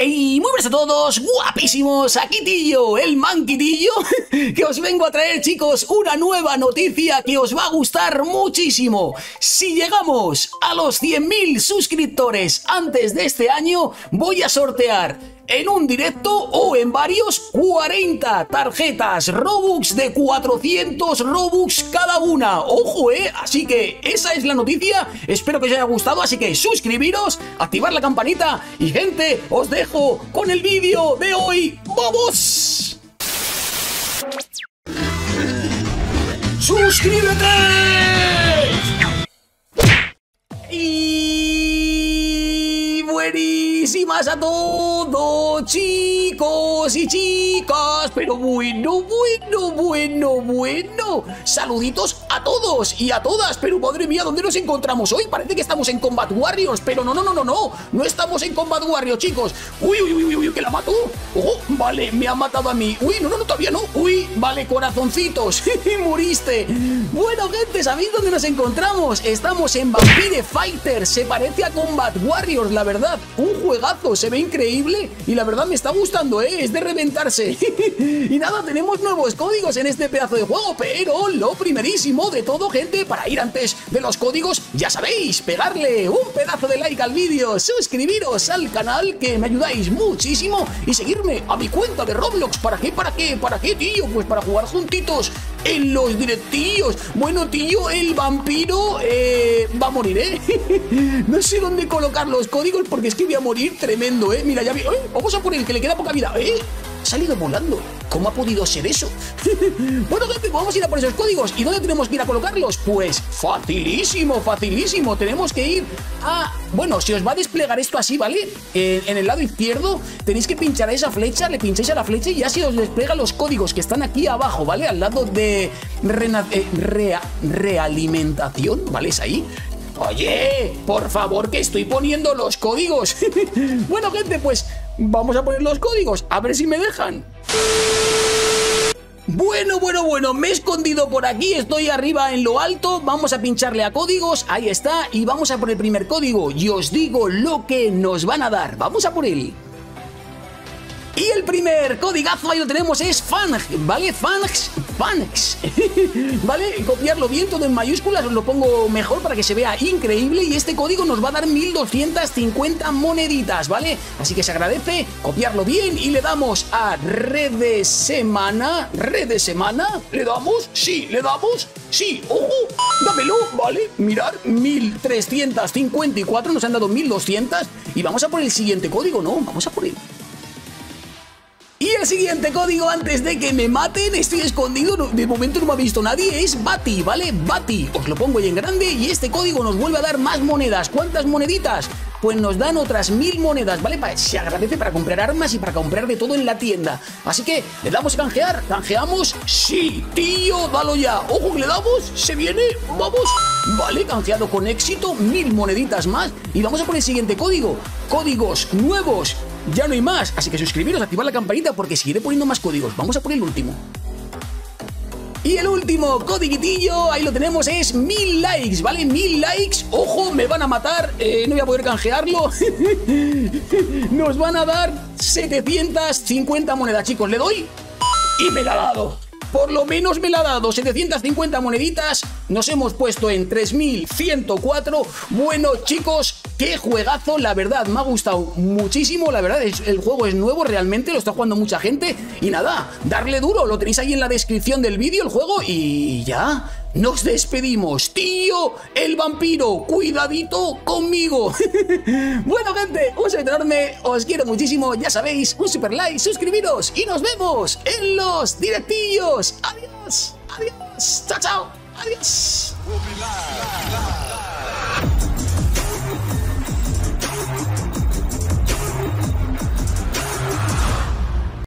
Y muy buenas a todos, guapísimos, aquí Tillo, el manquitillo, que os vengo a traer chicos una nueva noticia que os va a gustar muchísimo. Si llegamos a los 100.000 suscriptores antes de este año, voy a sortear en un directo o en varios 40 tarjetas Robux de 400 Robux cada una. Ojo, eh. Así que esa es la noticia. Espero que os haya gustado. Así que suscribiros, activar la campanita y gente, os dejo con el vídeo de hoy. ¡Vamos! ¡Suscríbete! Y buenísimas a todos, chicos y chicas. Pero bueno, bueno, bueno, bueno. Saluditos a todos y a todas. Pero madre mía, ¿dónde nos encontramos hoy? Parece que estamos en Combat Warriors. Pero no, no, no, no, no. No estamos en Combat Warriors, chicos. Uy, uy, uy, uy, que la mató. Oh, vale, me ha matado a mí. Uy, no, no, no, todavía no. Uy, vale, corazoncitos. Moriste. Bueno, gente, ¿sabéis dónde nos encontramos? Estamos en Vampire Fighter. Se parece a Combat Warriors, la verdad. Un se ve increíble y la verdad me está gustando, ¿eh? Es de reventarse. y nada, tenemos nuevos códigos en este pedazo de juego, pero lo primerísimo de todo, gente, para ir antes de los códigos, ya sabéis, pegarle un pedazo de like al vídeo, suscribiros al canal, que me ayudáis muchísimo, y seguirme a mi cuenta de Roblox. ¿Para qué? ¿Para qué? ¿Para qué, tío? Pues para jugar juntitos en los directillos. Bueno, tío, el vampiro eh, va a morir, ¿eh? no sé dónde colocar los códigos porque es que voy a morir tremendo, ¿eh? Mira, ya vi... ¡Eh! Vamos a por el que le queda poca vida, ¿eh? Ha salido volando. ¿Cómo ha podido ser eso? bueno, gente, vamos a ir a por esos códigos. ¿Y dónde tenemos que ir a colocarlos? Pues facilísimo, facilísimo. Tenemos que ir a... Bueno, si os va a desplegar esto así, ¿vale? En, el lado izquierdo tenéis que pinchar a esa flecha, le pincháis a la flecha y ya se os despliega los códigos que están aquí abajo, ¿vale? Al lado de rena- eh, rea- realimentación, ¿vale? Es ahí. Oye, por favor, que estoy poniendo los códigos. bueno, gente, pues vamos a poner los códigos, a ver si me dejan. Bueno, bueno, bueno, me he escondido por aquí, estoy arriba en lo alto, vamos a pincharle a códigos, ahí está, y vamos a por el primer código, y os digo lo que nos van a dar, vamos a por él. Y el primer codigazo ahí lo tenemos es FANG, ¿vale? FANGS, FANGS, ¿vale? Copiarlo bien todo en mayúsculas, os lo pongo mejor para que se vea increíble y este código nos va a dar 1250 moneditas, ¿vale? Así que se agradece copiarlo bien y le damos a red de semana, red de semana, ¿le damos? Sí, ¿le damos? Sí, ojo, dámelo, ¿vale? Mirar, 1354, nos han dado 1200 y vamos a por el siguiente código, ¿no? Vamos a por él. Y el siguiente código antes de que me maten, estoy escondido, de momento no me ha visto nadie, es Bati, ¿vale? Bati, os lo pongo ahí en grande y este código nos vuelve a dar más monedas. ¿Cuántas moneditas? Pues nos dan otras mil monedas, ¿vale? Se agradece para comprar armas y para comprar de todo en la tienda. Así que, ¿le damos a canjear? ¿Canjeamos? Sí, tío, dalo ya. Ojo, ¿le damos? ¿Se viene? ¿Vamos? Vale, canjeado con éxito, mil moneditas más. Y vamos a por el siguiente código. Códigos nuevos. Ya no hay más, así que suscribiros, activar la campanita porque seguiré poniendo más códigos. Vamos a por el último. Y el último codiguitillo, ahí lo tenemos, es mil likes, ¿vale? Mil likes, ojo, me van a matar, eh, no voy a poder canjearlo. Nos van a dar 750 monedas, chicos, le doy y me la ha dado. Por lo menos me la ha dado 750 moneditas. Nos hemos puesto en 3104. Bueno, chicos, qué juegazo. La verdad, me ha gustado muchísimo. La verdad, es- el juego es nuevo realmente. Lo está jugando mucha gente. Y nada, darle duro. Lo tenéis ahí en la descripción del vídeo, el juego. Y ya. Nos despedimos, tío, el vampiro, cuidadito conmigo. bueno, gente, un saludo enorme, os quiero muchísimo, ya sabéis, un super like, suscribiros y nos vemos en los directillos. Adiós, adiós, chao, chao, adiós.